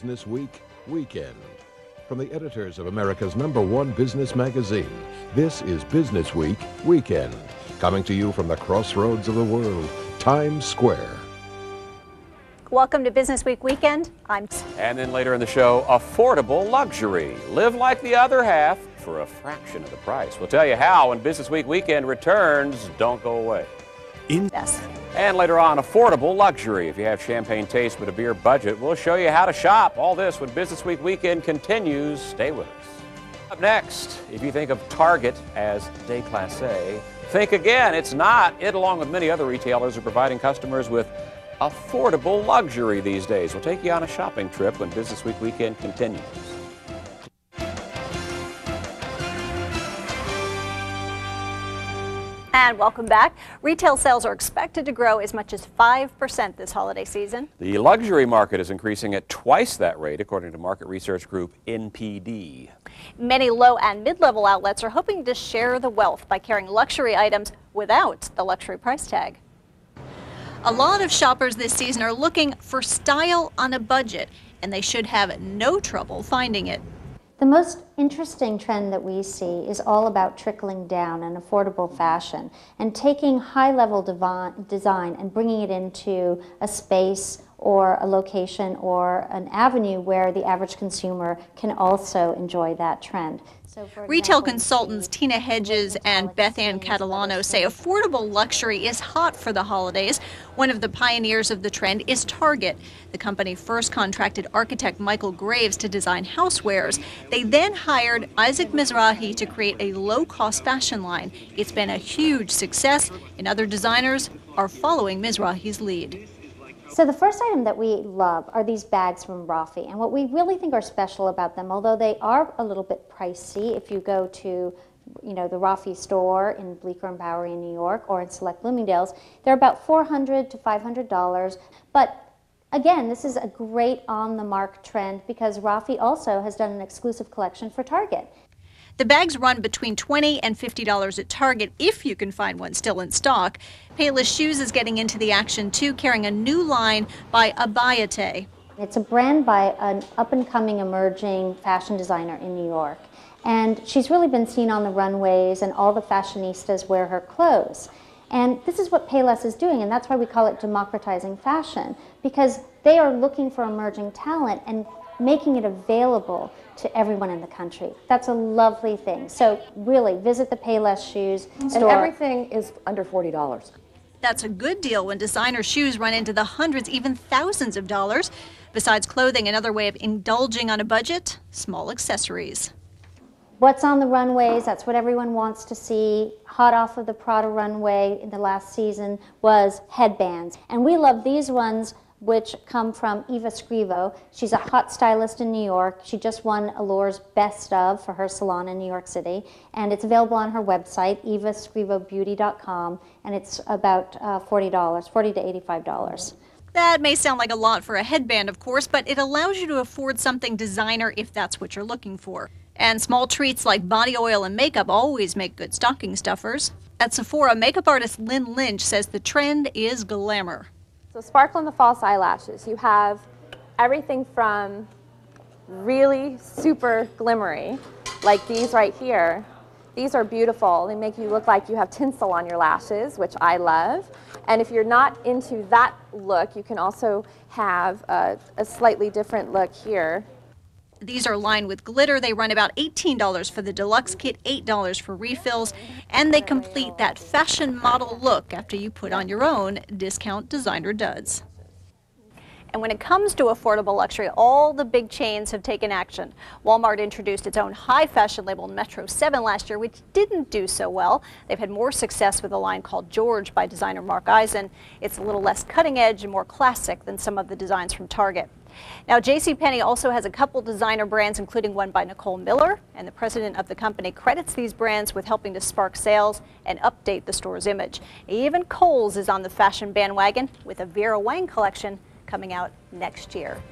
Business Week Weekend. From the editors of America's number one business magazine, this is Business Week Weekend. Coming to you from the crossroads of the world, Times Square. Welcome to Business Week Weekend. I'm And then later in the show, affordable luxury. Live like the other half for a fraction of the price. We'll tell you how when Business Week Weekend returns. Don't go away. Beth. And later on, affordable luxury. If you have champagne taste but a beer budget, we'll show you how to shop. All this when Business Week Weekend continues. Stay with us. Up next, if you think of Target as déclassé, think again. It's not. It, along with many other retailers, are providing customers with affordable luxury these days. We'll take you on a shopping trip when Business Week Weekend continues. And welcome back. Retail sales are expected to grow as much as 5% this holiday season. The luxury market is increasing at twice that rate, according to market research group NPD. Many low and mid level outlets are hoping to share the wealth by carrying luxury items without the luxury price tag. A lot of shoppers this season are looking for style on a budget, and they should have no trouble finding it. The most interesting trend that we see is all about trickling down in affordable fashion and taking high level design and bringing it into a space or a location or an avenue where the average consumer can also enjoy that trend. So for Retail example, consultants Tina Hedges and Beth Ann Catalano say affordable luxury is hot for the holidays. One of the pioneers of the trend is Target. The company first contracted architect Michael Graves to design housewares. They then hired Isaac Mizrahi to create a low cost fashion line. It's been a huge success, and other designers are following Mizrahi's lead. So the first item that we love are these bags from Rafe. And what we really think are special about them, although they are a little bit pricey if you go to you know, the Rafe store in Bleecker and Bowery in New York or in select Bloomingdale's, they're about $400 to $500. But again, this is a great on the mark trend because Rafe also has done an exclusive collection for Target. The bags run between 20 and $50 at Target if you can find one still in stock. Payless Shoes is getting into the action too, carrying a new line by Abaeté. It's a brand by an up and coming emerging fashion designer in New York. And she's really been seen on the runways, and all the fashionistas wear her clothes. And this is what Payless is doing, and that's why we call it democratizing fashion, because they are looking for emerging talent and making it available to everyone in the country. That's a lovely thing. So really, visit the Payless Shoes store. And everything is under $40. That's a good deal when designer shoes run into the hundreds, even thousands of dollars. Besides clothing, another way of indulging on a budget small accessories. What's on the runways, that's what everyone wants to see. Hot off of the Prada runway in the last season was headbands. And we love these ones which come from Eva Scrivo. She's a hot stylist in New York. She just won Allure's Best of for her salon in New York City. And it's available on her website, evascrivobeauty.com, and it's about uh, $40, 40 to $85. That may sound like a lot for a headband, of course, but it allows you to afford something designer if that's what you're looking for. And small treats like body oil and makeup always make good stocking stuffers. At Sephora, makeup artist Lynn Lynch says the trend is glamour. So sparkle in the false eyelashes. You have everything from really super glimmery, like these right here. These are beautiful. They make you look like you have tinsel on your lashes, which I love. And if you're not into that look, you can also have a, a slightly different look here. These are lined with glitter. They run about $18 for the deluxe kit, $8 for refills, and they complete that fashion model look after you put on your own discount designer duds. And when it comes to affordable luxury, all the big chains have taken action. Walmart introduced its own high fashion label Metro 7 last year, which didn't do so well. They've had more success with a line called George by designer Mark Eisen. It's a little less cutting edge and more classic than some of the designs from Target. Now, JCPenney also has a couple designer brands, including one by Nicole Miller, and the president of the company credits these brands with helping to spark sales and update the store's image. Even Kohl's is on the fashion bandwagon with a Vera Wang collection coming out next year.